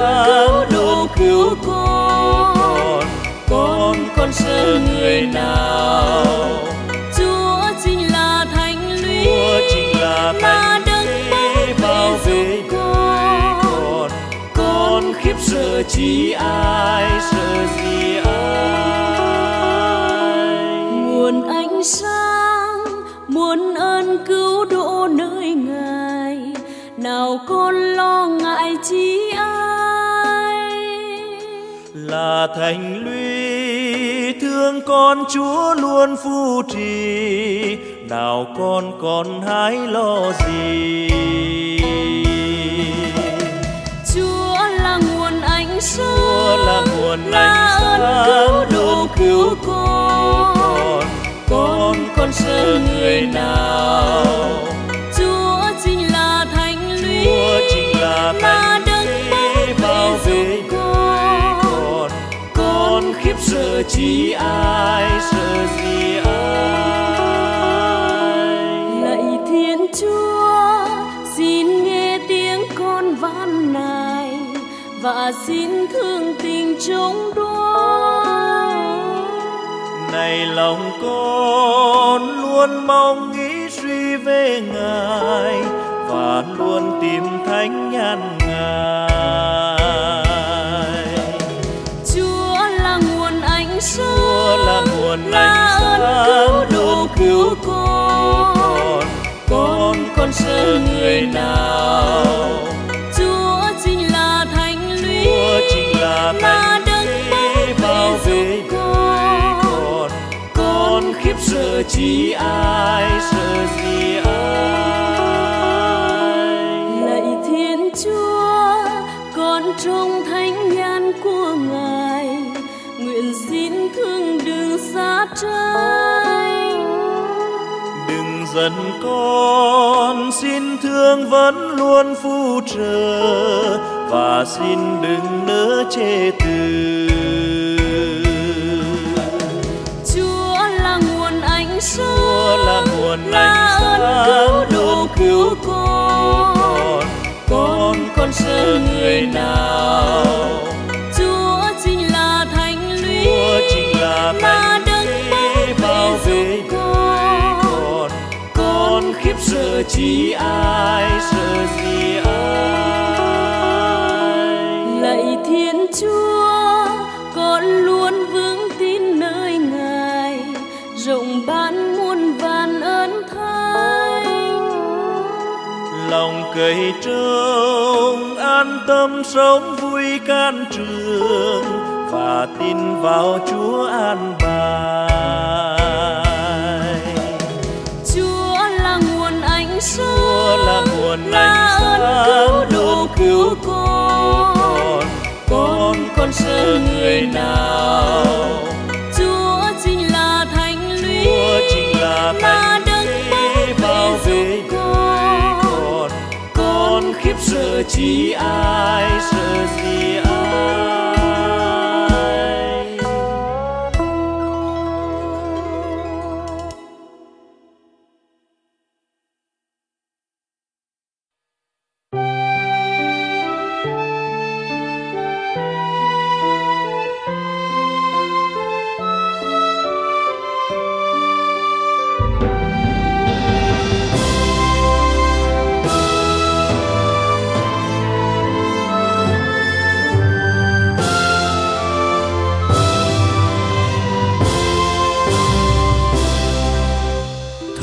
ơn luôn cứu con. Con con sợ người nào? Chúa chính là thánh lũy là thánh đấng bảo vệ con. Con khiếp sợ chỉ ai sợ thành lũy thương con chúa luôn phù trì. Nào con còn hái lo gì? Chúa là nguồn ánh sáng chúa là nguồn là ánh sáng cứu độ cứu con. con. Con, con sẽ người nào ai sợ gì ai? Lạy thiên chúa xin nghe tiếng con van này và xin thương tình chống đuôi này lòng con luôn mong nghĩ suy về ngài và luôn tìm thánh nhân con con con sợ người nào? Chúa chính là thánh lũy là đấng bảo vệ giúp con. con. Khiếp sợ chi ai sợ gì ai? Lạy thiên chúa con trong thánh nhãn của ngài nguyện xin thương đừng xa trời dần con. Xin thương vẫn luôn phù trợ và xin đừng nỡ chê từ. Chúa là nguồn ánh sáng Chúa là nguồn là ánh sáng cứu độ cứu con. con. Con, con sẽ người nào? kiếp sợ chi ai sợ gì ai? Lạy thiên chúa con luôn vững tin nơi ngài rộng ban muôn vàn ơn thánh. Lòng cầy trông an tâm sống vui can trường và tin vào chúa an nguồn ơn cứu độ cứu con. con. Con sợ người nào? chúa chính là thánh lũy chúa chính là thánh lũy bảo vệ con. con. Khiếp sợ chỉ ai sợ gì ai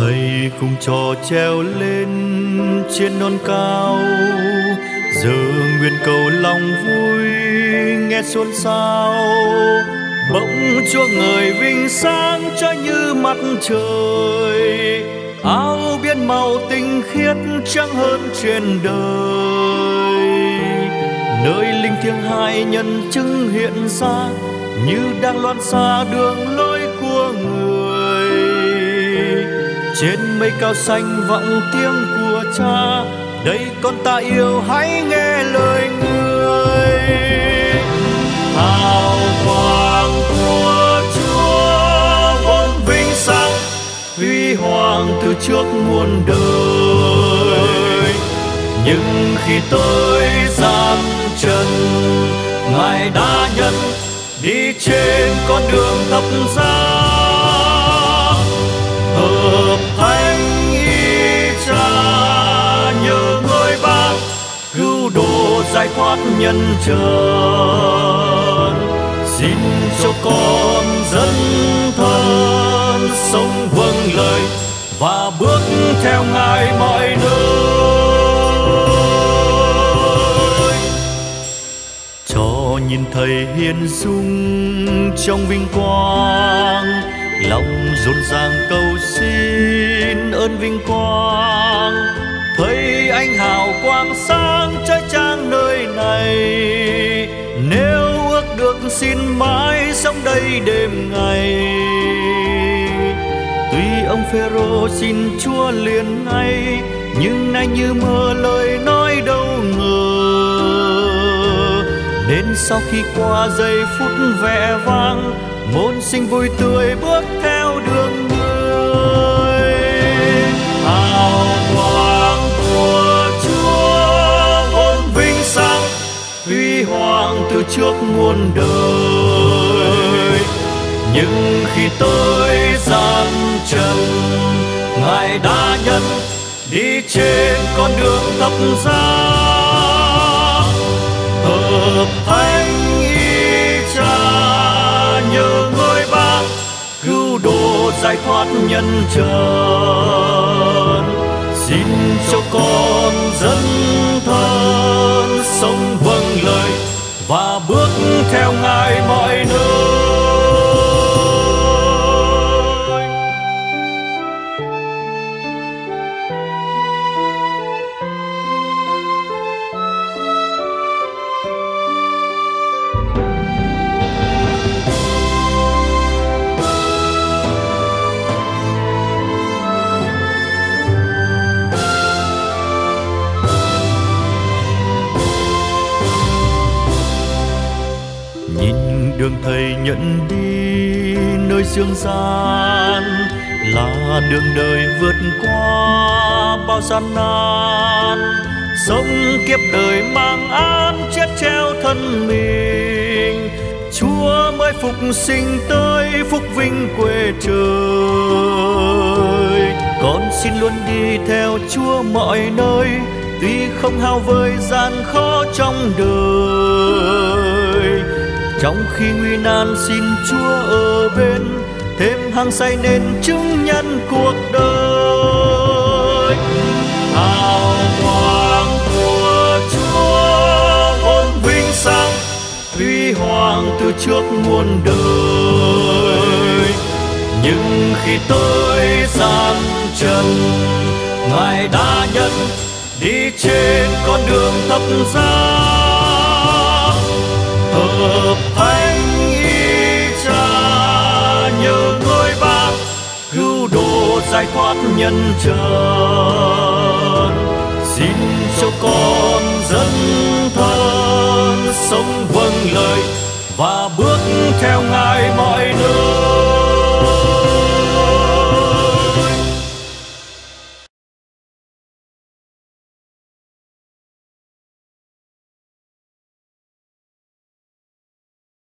thầy cùng trò treo lên trên non cao. Giờ nguyện cầu lòng vui, nghe xuân sao. Bỗng chúa người vinh sáng cho như mặt trời. Áo biên màu tinh khiết trắng hơn trên đời. Nơi linh thiêng hai nhân chứng hiện ra, như đang loan xa đường lối của người trên mây cao xanh vọng tiếng của cha. Đây con ta yêu, hãy nghe lời người. Hào quang của chúa vốn vinh sang huy hoàng từ trước muôn đời. Nhưng khi tôi gian chân ngài đã nhận đi trên con đường thập giá. Giải thoát nhân trần. Xin cho con dân thân sống vâng lời và bước theo ngài mọi nơi. Cho nhìn thấy hiền dung trong vinh quang, lòng rộn ràng cầu xin ơn vinh quang thấy anh hào quang sáng trói trang nơi này. Nếu ước được xin mãi sống đây đêm ngày. Tuy ông phêrô xin chúa liền ngay, nhưng nay như mơ lời nói đâu ngờ. Đến sau khi qua giây phút vẻ vang, môn sinh vui tươi bước theo đường huy từ trước muôn đời. Nhưng khi tôi gian chân ngài đã nhận đi trên con đường thập giá. Hợp thánh y cha nhờ ngôi ba, cứu độ giải thoát nhân trần. Xin cho con dân thân sống vâng và bước theo ngài mọi nơi. Đời thầy nhận đi nơi dương gian là đường đời vượt qua bao gian nan. Sống kiếp đời mang án chết treo thân mình. Chúa mới phục sinh tới phúc vinh quê trời. Con xin luôn đi theo chúa mọi nơi, tuy không hao vơi gian khó trong đời trong khi nguy nan xin chúa ở bên, thêm hăng say nên chứng nhân cuộc đời. Hào quang của chúa vốn vinh sang, huy hoàng từ trước muôn đời. Nhưng khi tôi gian chân ngài đã nhận đi trên con đường thập giá hợp y cha nhờ ngôi ba, cứu độ giải thoát nhân trần. Xin cho con dân thân sống vâng lời và bước theo ngài mọi nơi